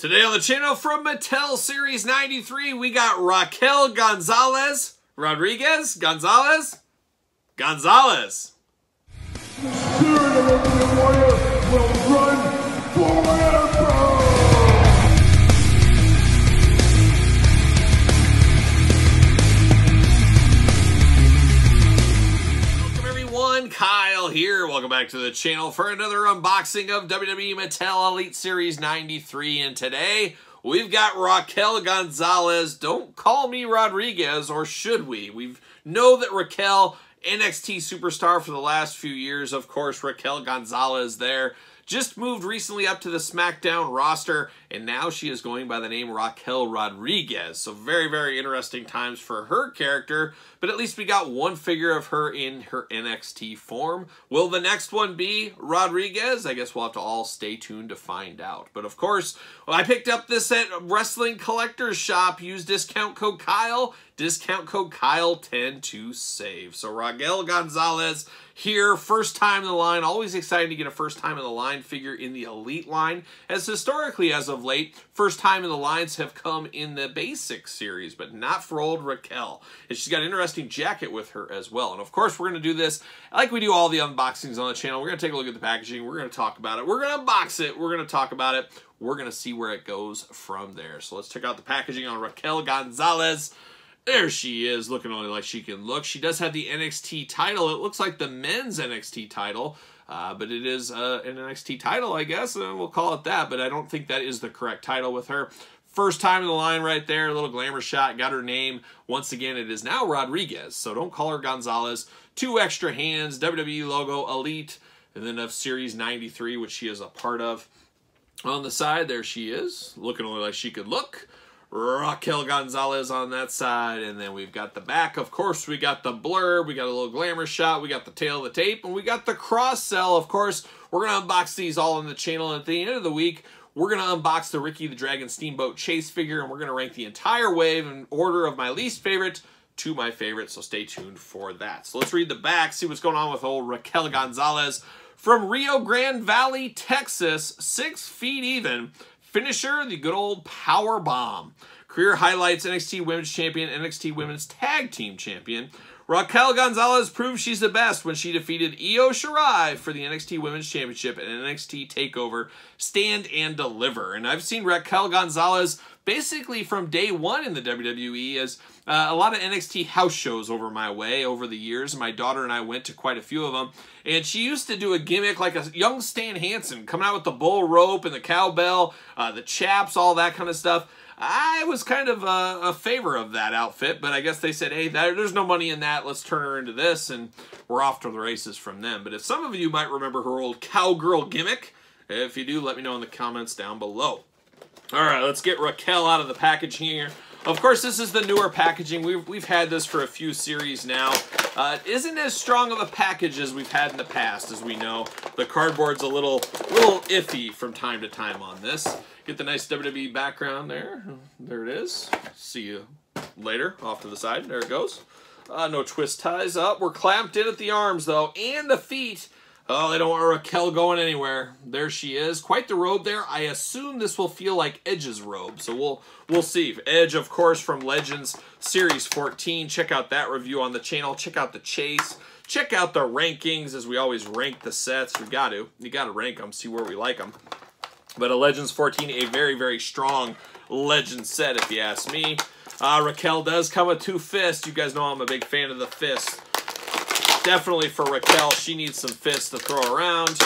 Today on the channel from Mattel Series 93, we got Raquel Gonzalez, Rodriguez, Gonzalez, Gonzalez. Welcome back to the channel for another unboxing of WWE Mattel Elite Series 93. And today, we've got Raquel Gonzalez. Don't call me Rodriguez, or should we? We know that Raquel, NXT superstar for the last few years, of course, Raquel Gonzalez there. Just moved recently up to the SmackDown roster, and now she is going by the name Raquel Rodriguez. So very, very interesting times for her character, but at least we got one figure of her in her NXT form. Will the next one be Rodriguez? I guess we'll have to all stay tuned to find out. But of course, I picked up this at Wrestling Collector's Shop. Use discount code Kyle, discount code Kyle10 to save. So Raquel Gonzalez here, first time in the line. Always excited to get a first time in the line figure in the Elite line, as historically, as of late, first time in the lines have come in the Basic series, but not for old Raquel. And she's got an interesting jacket with her as well. And of course, we're going to do this like we do all the unboxings on the channel. We're going to take a look at the packaging. We're going to talk about it. We're going to unbox it. We're going to talk about it. We're going to see where it goes from there. So let's check out the packaging on Raquel Gonzalez. There she is, looking only like she can look. She does have the NXT title. It looks like the men's NXT title, uh, but it is uh, an NXT title, I guess, and we'll call it that. But I don't think that is the correct title with her. First time in the line right there, a little glamour shot, got her name. Once again, it is now Rodriguez, so don't call her Gonzalez. Two extra hands, WWE logo, Elite, and then of Series 93, which she is a part of. On the side, there she is, looking only like she could look. Raquel Gonzalez on that side, and then we've got the back. Of course, we got the blurb, we got a little glamour shot, we got the tale of the tape, and we got the cross sell. Of course, we're gonna unbox these all on the channel. And at the end of the week, we're gonna unbox the Ricky the Dragon Steamboat Chase figure, and we're gonna rank the entire wave in order of my least favorite to my favorite. So stay tuned for that. So let's read the back, see what's going on with old Raquel Gonzalez from Rio Grande Valley, Texas, six feet even. Finisher, the good old power bomb. Career highlights NXT Women's Champion, NXT Women's Tag Team Champion. Raquel Gonzalez proved she's the best when she defeated Io Shirai for the NXT Women's Championship and NXT TakeOver Stand and Deliver. And I've seen Raquel Gonzalez basically from day one in the WWE as uh, a lot of NXT house shows over my way over the years. My daughter and I went to quite a few of them. And she used to do a gimmick like a young Stan Hansen, coming out with the bull rope and the cowbell, uh, the chaps, all that kind of stuff. I was kind of a, a, favor of that outfit, but I guess they said, hey, there's no money in that. Let's turn her into this, and we're off to the races from them. But if some of you might remember her old cowgirl gimmick, if you do, let me know in the comments down below. All right, let's get Raquel out of the package here. Of course, this is the newer packaging. We've, we've had this for a few series now. Uh, it isn't as strong of a package as we've had in the past, as we know. The cardboard's a little, little iffy from time to time on this. Get the nice WWE background there. There it is. See you later. Off to the side. There it goes. Uh, no twist ties up. We're clamped in at the arms, though, and the feet. Oh, they don't want Raquel going anywhere. There she is. Quite the robe there. I assume this will feel like Edge's robe, so we'll we'll see. Edge, of course, from Legends Series 14. Check out that review on the channel. Check out the chase. Check out the rankings, as we always rank the sets. We got to. You got to rank them, see where we like them. But a Legends 14, a very, very strong Legend set, if you ask me. Uh, Raquel does come with two fists. You guys know I'm a big fan of the fists. Definitely for Raquel, she needs some fists to throw around.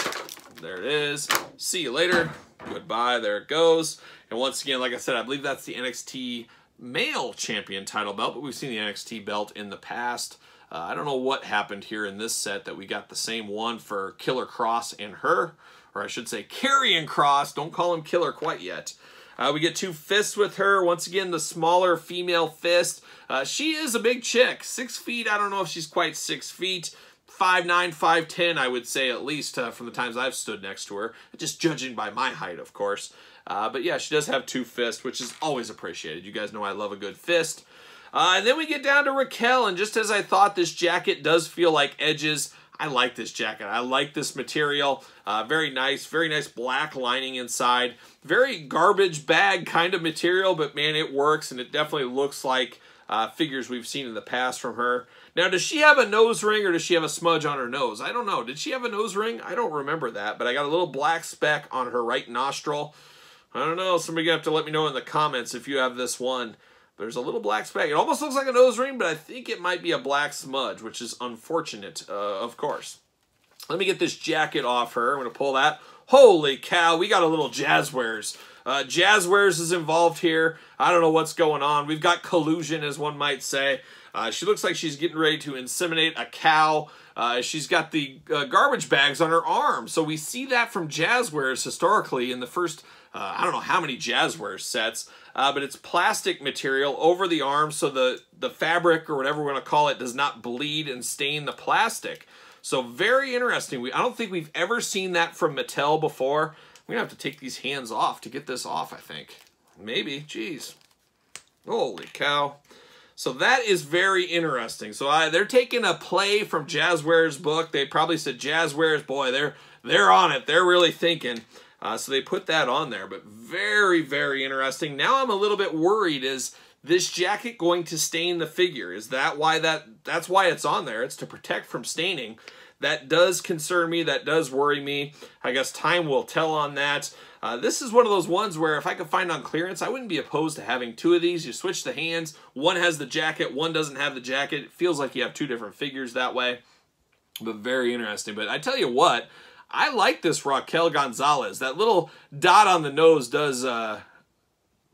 There it is. See you later. Goodbye. There it goes. And once again, like I said, I believe that's the NXT male champion title belt, but we've seen the NXT belt in the past. Uh, I don't know what happened here in this set that we got the same one for Killer Kross and her, or I should say Karrion Kross. Don't call him Killer quite yet. Uh, we get two fists with her. Once again, the smaller female fist. Uh, she is a big chick. Six feet. I don't know if she's quite six feet. Five nine, five ten, I would say at least uh, from the times I've stood next to her. Just judging by my height, of course. Uh, but yeah, she does have two fists, which is always appreciated. You guys know I love a good fist. Uh, and then we get down to Raquel, and just as I thought, this jacket does feel like Edge's I like this jacket. I like this material. Uh, very nice, very nice black lining inside. Very garbage bag kind of material, but man, it works and it definitely looks like uh, figures we've seen in the past from her. Now, does she have a nose ring or does she have a smudge on her nose? I don't know. Did she have a nose ring? I don't remember that, but I got a little black speck on her right nostril. I don't know. Somebody have to let me know in the comments if you have this one. There's a little black speck. It almost looks like a nose ring, but I think it might be a black smudge, which is unfortunate, uh, of course. Let me get this jacket off her. I'm going to pull that. Holy cow, we got a little Jazwares. Uh, Jazwares is involved here. I don't know what's going on. We've got collusion, as one might say. Uh, she looks like she's getting ready to inseminate a cow. Uh, she's got the uh, garbage bags on her arm. So we see that from Jazwares historically in the first, uh, I don't know how many Jazwares sets uh, but it's plastic material over the arm so the, the fabric or whatever we're going to call it does not bleed and stain the plastic. So very interesting. We I don't think we've ever seen that from Mattel before. We're going to have to take these hands off to get this off, I think. Maybe. Jeez. Holy cow. So that is very interesting. So I, they're taking a play from Jazwares' book. They probably said Jazwares, boy, they're they're on it. They're really thinking. Uh, so they put that on there, but very, very interesting. Now I'm a little bit worried. Is this jacket going to stain the figure? Is that why that? That's why it's on there. It's to protect from staining. That does concern me. That does worry me. I guess time will tell on that. Uh, this is one of those ones where if I could find on clearance, I wouldn't be opposed to having two of these. You switch the hands. One has the jacket, one doesn't have the jacket. It feels like you have two different figures that way. But very interesting. But I tell you what, I like this Raquel Gonzalez. That little dot on the nose does uh,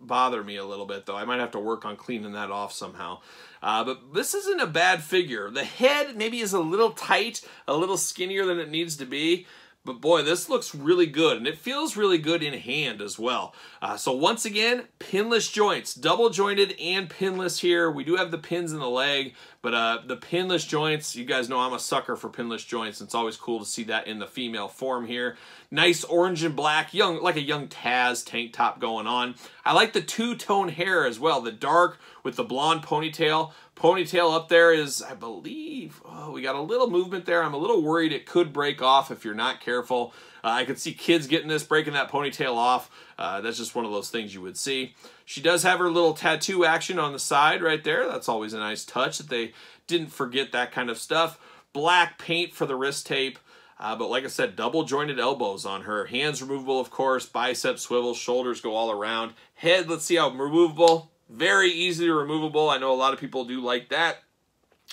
bother me a little bit, though. I might have to work on cleaning that off somehow. Uh, but this isn't a bad figure. The head maybe is a little tight, a little skinnier than it needs to be. But boy, this looks really good, and it feels really good in hand as well. Uh, so once again, pinless joints, double jointed and pinless here. We do have the pins in the leg, but uh, the pinless joints, you guys know I'm a sucker for pinless joints. It's always cool to see that in the female form here. Nice orange and black, young like a young Taz tank top going on. I like the two-tone hair as well, the dark with the blonde ponytail. Ponytail up there is, I believe, oh, we got a little movement there. I'm a little worried it could break off if you're not careful. Uh, I could see kids getting this, breaking that ponytail off. Uh, that's just one of those things you would see. She does have her little tattoo action on the side right there. That's always a nice touch that they didn't forget that kind of stuff. Black paint for the wrist tape. Uh, but like I said, double jointed elbows on her. Hands removable, of course. Biceps swivel. Shoulders go all around. Head, let's see how removable. Very easily removable. I know a lot of people do like that.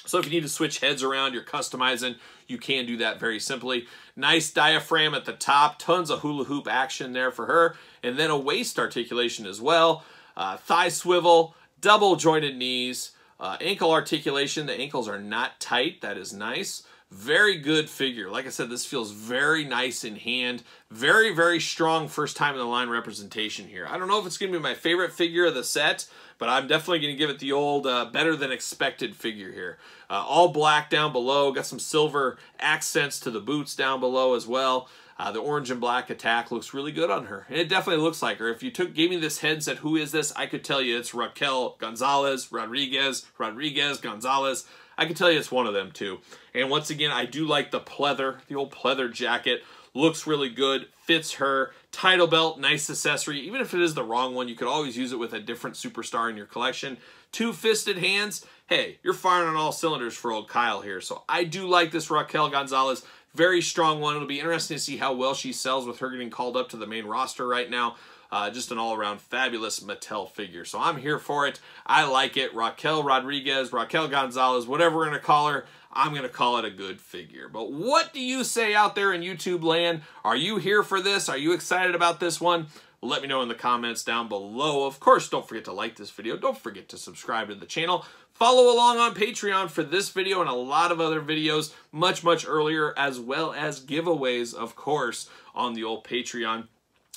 So if you need to switch heads around, you're customizing, you can do that very simply. Nice diaphragm at the top, tons of hula hoop action there for her, and then a waist articulation as well. Uh, thigh swivel, double jointed knees, uh, ankle articulation. The ankles are not tight, that is nice. Very good figure. Like I said, this feels very nice in hand. Very, very strong first time in the line representation here. I don't know if it's going to be my favorite figure of the set, but I'm definitely going to give it the old uh, better than expected figure here. Uh, all black down below. Got some silver accents to the boots down below as well. Uh, the orange and black attack looks really good on her. And it definitely looks like her. If you took gave me this head said, who is this? I could tell you it's Raquel Gonzalez, Rodriguez, Rodriguez, Gonzalez. I can tell you it's one of them too. And once again, I do like the pleather, the old pleather jacket. Looks really good, fits her. Title belt, nice accessory. Even if it is the wrong one, you could always use it with a different superstar in your collection. Two-fisted hands. Hey, you're firing on all cylinders for old Kyle here. So I do like this Raquel Gonzalez. Very strong one. It'll be interesting to see how well she sells with her getting called up to the main roster right now. Uh, just an all-around fabulous Mattel figure. So I'm here for it. I like it. Raquel Rodriguez, Raquel Gonzalez, whatever we're going to call her, I'm going to call it a good figure. But what do you say out there in YouTube land? Are you here for this? Are you excited about this one? Let me know in the comments down below. Of course, don't forget to like this video. Don't forget to subscribe to the channel. Follow along on Patreon for this video and a lot of other videos much, much earlier, as well as giveaways, of course, on the old Patreon.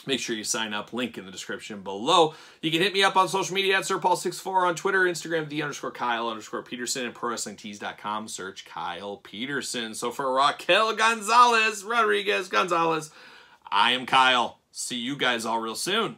Make sure you sign up. Link in the description below. You can hit me up on social media at SirPaul64 on Twitter, Instagram, the underscore Kyle underscore Peterson, and ProWrestlingTees.com. Search Kyle Peterson. So for Raquel Gonzalez, Rodriguez Gonzalez, I am Kyle. See you guys all real soon.